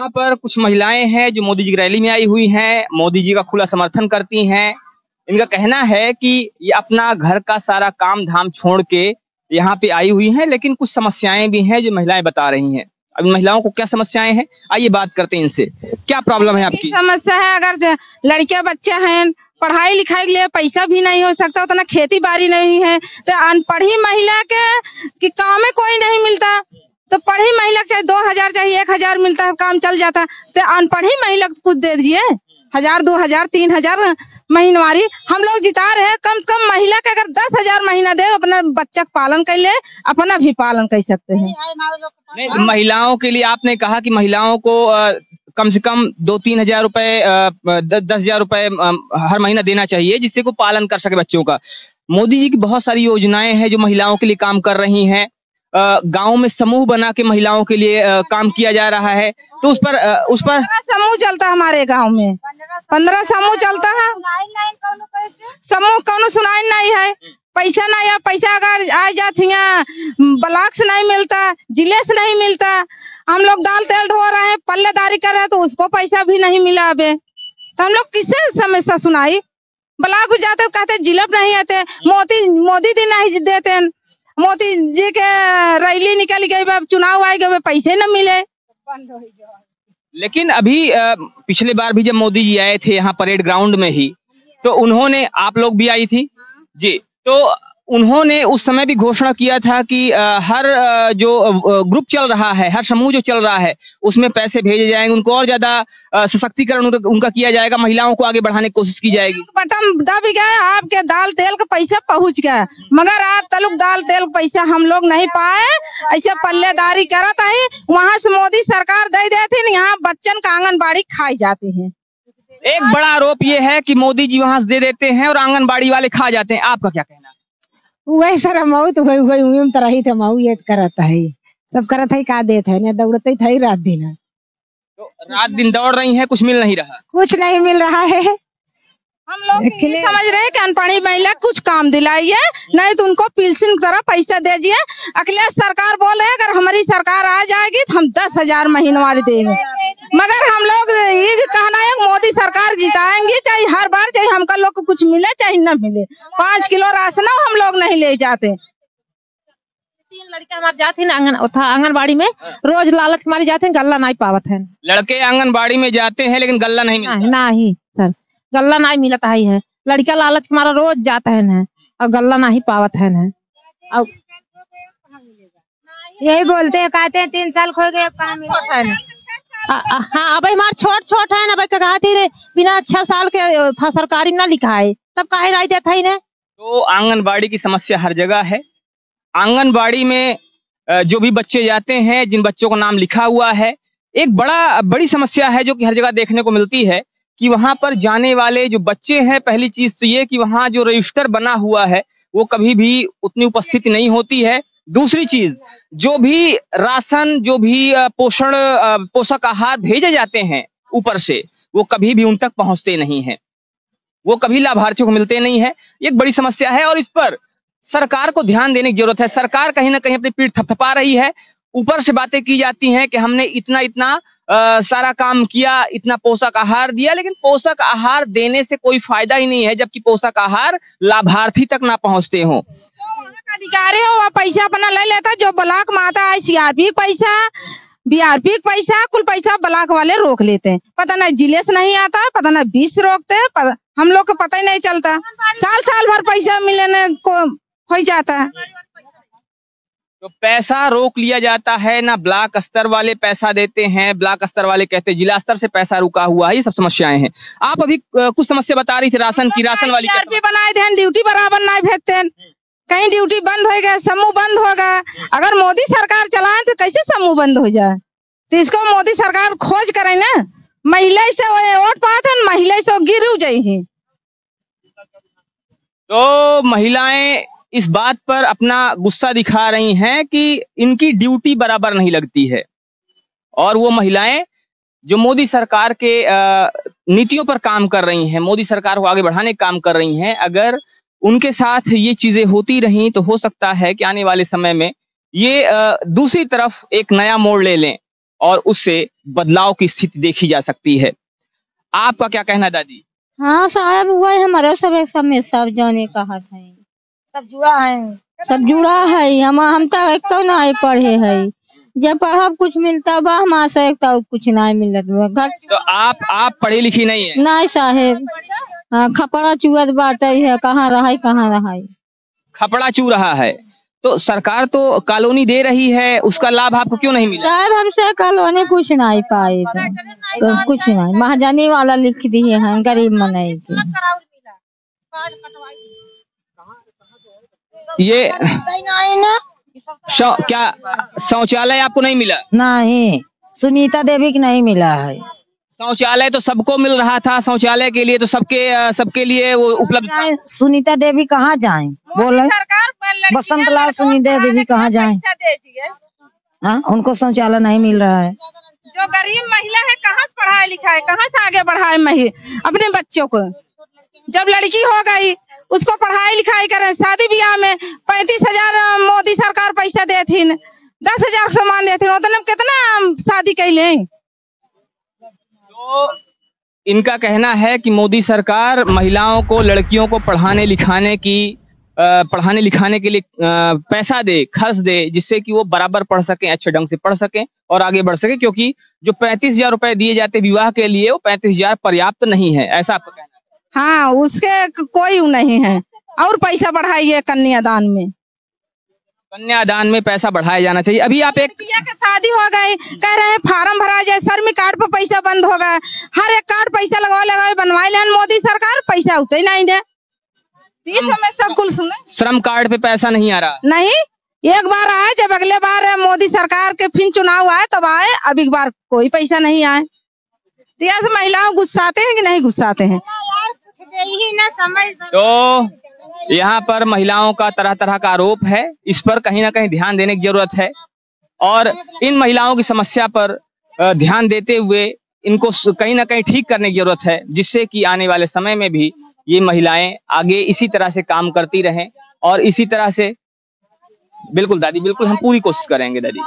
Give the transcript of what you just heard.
यहाँ पर कुछ महिलाएँ हैं जो मोदी जी की रैली में आई हुई हैं, मोदी जी का खुला समर्थन करती हैं। इनका कहना है कि ये अपना घर का सारा काम धाम छोड़ के यहाँ पे आई हुई हैं, लेकिन कुछ समस्याएँ भी हैं जो महिलाएँ बता रही हैं। अब महिलाओं को क्या समस्याएँ हैं? आइए बात करते हैं इनसे। क्या प्रॉब्लम है आपकी? समस्या है, अगर लड़कियाँ बच्चे हैं, पढ़ाई लिखाई के लिए पैसा भी नहीं हो सकता, उतना खेती बाड़ी नहीं है तो अनपढ़ी महिला के, कि काम कोई नहीं मिलता। तो पढ़ी महिला चाहे दो हज़ार चाहे एक हज़ार मिलता है, काम चल जाता तो अनपढ़ी महिला कुछ दे दिए। हज़ार, दो हज़ार, तीन हज़ार महीनवारी। हम लोग जिता रहे हैं, कम से कम महिला के अगर दस हज़ार महीना दे, अपना बच्चा पालन कर ले, अपना भी पालन कर सकते हैं। महिलाओं के लिए आपने कहा कि महिलाओं को कम से कम दो, तीन हज़ार रुपए दस हज़ार रुपए हर महीना देना चाहिए, जिससे को पालन कर सके बच्चों का। मोदी जी की बहुत सारी योजनाएँ हैं जो महिलाओं के लिए काम कर रही हैं। गाँव में समूह बना के महिलाओं के लिए काम किया जा रहा है। तो उस पर उस पर समूह चलता है हमारे गाँव में। पंद्रह समूह चलता है। समूह कौनो सुनाई नहीं है। पैसा नहीं है। पैसा अगर आ जाती ब्लॉक से नहीं मिलता, ज़िले से नहीं मिलता। हम लोग दाल तेल ढो रहे हैं, पल्लेदारी कर रहे हैं तो उसको पैसा भी नहीं मिला अबे तो हम लोग किससे समस्या सुनाई? ब्लॉक जाते कहते, ज़िले नहीं आते। मोदी मोदी जी नहीं देते। मोदी जी के रैली निकल गई चुनाव आए गए पैसे न मिले। लेकिन अभी पिछले बार भी जब मोदी जी आए थे यहाँ परेड ग्राउंड में ही तो उन्होंने, आप लोग भी आई थी? जी तो उन्होंने उस समय भी घोषणा किया था कि हर जो ग्रुप चल रहा है हर समूह जो चल रहा है उसमें पैसे भेजे जाएँगे उनको और ज़्यादा सशक्तिकरण उनका, उनका किया जाएगा महिलाओं को आगे बढ़ाने की कोशिश की जाएगी। बटन दब गया आपके दाल तेल का पैसा पहुँच गया। मगर आप तलुक दाल तेल का पैसा हम लोग नहीं पाए ऐसे पल्लेदारी करत है वहाँ से मोदी सरकार दे देती यहाँ बच्चन का आंगनबाड़ी खाई जाते हैं। एक बड़ा आरोप ये है कि मोदी जी वहाँ दे देते हैं और आंगनबाड़ी वाले खा जाते हैं। आपका क्या कहना वही सारा मऊ तो वही वही उही तरह ही थे मऊ ये करत है। सब करत है का देत है ने दौड़ते थे रात दिन। तो रात दिन दौड़ रही हैं कुछ मिल नहीं रहा। कुछ नहीं मिल रहा है। हम लोग समझ रहे हैं कि अनपढ़ी महिला कुछ काम दिलाइए नहीं तो उनको की तरह पैसा दीजिए। अखिलेश सरकार बोले अगर हमारी सरकार आ जाएगी तो हम दस हज़ार महीनवारी देंगे। मगर हम लोग ये जो कहना है मोदी सरकार जिताएँगे चाहे हर बार चाहे हमका लोग को कुछ मिले चाहे न मिले। पाँच किलो राशन हम लोग नहीं ले जाते। तीन लड़के हमारे जाते हैं आँगन था आंगनबाड़ी में रोज लालच मारी जाते हैं गल्ला नहीं पावत है। लड़के आंगनबाड़ी में जाते हैं लेकिन गल्ला नहीं मिलता। नहीं नहीं सर गल्ला नहीं मिलता ही है लड़का लालच मारा रोज जाता है न और गल्ला नहीं पावत है न। और यही बोलते हैं कहते हैं तीन साल खो गए अब कहाँ मिला? है, अब हमारे छोट छोट है ना बच्चा बिना छह साल के सरकारी ना लिखा है तब काहे नहीं देता है तो आंगनबाड़ी की समस्या हर जगह है। आंगनबाड़ी में जो भी बच्चे जाते हैं, जिन बच्चों का नाम लिखा हुआ है, एक बड़ा, बड़ी समस्या है जो कि हर जगह देखने को मिलती है कि वहाँ पर जाने वाले जो बच्चे हैं, पहली चीज़ तो ये कि वहाँ जो रजिस्टर बना हुआ है, वो कभी भी उतनी उपस्थिति नहीं होती है। दूसरी चीज़ जो भी राशन जो भी पोषण पोषक आहार भेजे जाते हैं ऊपर से वो कभी भी उन तक पहुँचते नहीं है। वो कभी लाभार्थियों को मिलते नहीं है। एक बड़ी समस्या है और इस पर सरकार को ध्यान देने की ज़रूरत है। सरकार कहीं ना कहीं अपनी पीठ थपथपा रही है। ऊपर से बातें की जाती हैं कि हमने इतना इतना अ, सारा काम किया इतना पोषक आहार दिया लेकिन पोषक आहार देने से कोई फ़ायदा ही नहीं है जबकि पोषक आहार लाभार्थी तक ना पहुँचते हों। अधिकारी हो वह पैसा अपना ले लेता जो ब्लॉक में आता है सीआरपी पैसा बीआरपी पैसा कुल पैसा ब्लॉक वाले रोक लेते हैं। पता नहीं ज़िले से नहीं आता पता नहीं बीस रोकते हैं हम लोग को पता ही नहीं चलता। साल साल भर पैसा मिलने को हो जाता है। तो पैसा रोक लिया जाता है ना ब्लॉक स्तर वाले पैसा देते हैं ब्लॉक स्तर वाले कहते हैं जिला स्तर से पैसा रुका हुआ है ये सब समस्याएँ हैं। आप अभी कुछ समस्या बता रही थी राशन की राशन वाली बनाए थे ड्यूटी बराबर नहीं भेजते हैं। कहीं ड्यूटी बंद हो गया, समूह बंद होगा अगर मोदी सरकार चलाए तो कैसे समूह बंद हो जाए? तो इसको मोदी सरकार खोज करे ना। महिला से वोट पाते महिला से गिर जाए तो महिलाएँ इस बात पर अपना गुस्सा दिखा रही हैं कि इनकी ड्यूटी बराबर नहीं लगती है। और वो महिलाएँ जो मोदी सरकार के नीतियों पर काम कर रही हैं, मोदी सरकार को आगे बढ़ाने का काम कर रही हैं, अगर उनके साथ ये चीज़ें होती रहीं तो हो सकता है कि आने वाले समय में ये दूसरी तरफ़ एक नया मोड़ ले लें और उससे बदलाव की स्थिति देखी जा सकती है। आपका क्या कहना दादी? हाँ साहब वही हमारे सब एक सब में सब जाने का कहा है। सब जुड़ा है। सब जुड़ा है। हम हम तो एक तो नहीं पढ़े है। जब पढ़ब कुछ मिलता बा हमारे से एक तो कुछ नहीं मिलत बा। घर तो आप आप पढ़ी लिखी नहीं है? नहीं साहेब। हाँ, खपड़ा चुअत बाटे है कहाँ रहे कहाँ रहे खपड़ा चू रहा है। तो सरकार तो कॉलोनी दे रही है उसका लाभ आपको क्यों नहीं मिला? साहब हमसे कॉलोनी कुछ नहीं पाए तो कुछ नहीं महाजनी वाला लिख दिए हैं गरीब मनाई के ये क्या शौचालय आपको नहीं मिला? नहीं सुनीता देवी की नहीं मिला है। शौचालय तो सबको मिल रहा था शौचालय के लिए तो सबके सबके लिए वो उपलब्ध सुनीता देवी कहाँ जाए? बोले बसंत लाल सुनीता देवी कहाँ जाए? हाँ। उनको शौचालय नहीं मिल रहा है। जो गरीब महिला है कहाँ से पढ़ाई लिखाई कहाँ से आगे बढ़ाए मही अपने बच्चों को। जब लड़की हो गई उसको पढ़ाई लिखाई करें। शादी ब्याह में पैंतीस हज़ार मोदी सरकार पैसा देथिन दस हज़ार सामान देथिन उतने कितना शादी कैले? तो इनका कहना है कि मोदी सरकार महिलाओं को, लड़कियों को पढ़ाने, लिखाने की पढ़ाने, लिखाने के लिए पैसा दे, खर्च दे, जिससे कि वो बराबर पढ़ सकें, अच्छे ढंग से पढ़ सकें और आगे बढ़ सके, क्योंकि जो पैंतीस हज़ार रुपए दिए जाते विवाह के लिए, वो पैंतीस हज़ार पर्याप्त नहीं है, ऐसा आपका कहना है? हाँ उसके कोई नहीं है। और पैसा बढ़ाइए कन्यादान में। कन्यादान में पैसा बढ़ाया जाना चाहिए। अभी आप एक बिया के शादी हो गई कह रहे हैं फार्म भरा जाए सर में कार्ड पर पैसा बंद हो गया। हर एक कार्ड पैसा लगवा लगा बनवाए लेन मोदी सरकार पैसा उसे नहीं दे। श्रम कार्ड पे पैसा नहीं आ रहा। नहीं एक बार आए जब अगले बार मोदी सरकार के फिर चुनाव आए तब आए अब एक बार कोई पैसा नहीं आए। तो यहाँ से महिलाओं गुस्साते हैं कि नहीं गुस्साते हैं? तो यहाँ पर महिलाओं का तरह तरह का आरोप है। इस पर कहीं ना कहीं ध्यान देने की ज़रूरत है। और इन महिलाओं की समस्या पर ध्यान देते हुए इनको कहीं ना कहीं ठीक करने की ज़रूरत है, जिससे कि आने वाले समय में भी ये महिलाएँ आगे इसी तरह से काम करती रहें। और इसी तरह से, बिल्कुल दादी, बिल्कुल हम पूरी कोशिश करेंगे दादी।